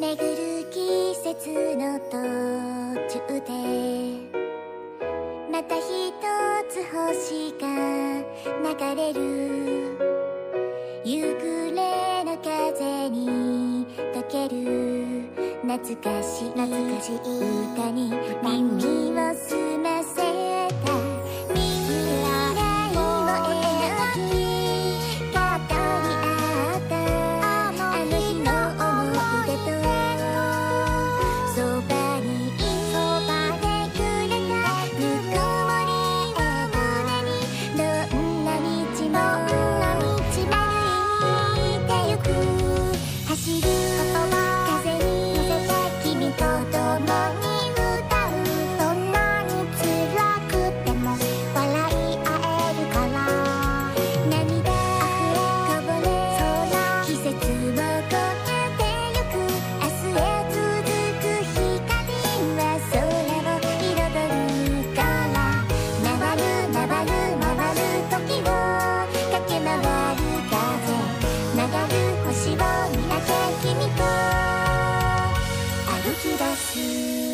巡る季節の途中でまた一つ星が流れる。夕暮れの風に溶ける。懐かしい歌に耳ます。